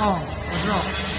哦，我知道。